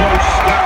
Scott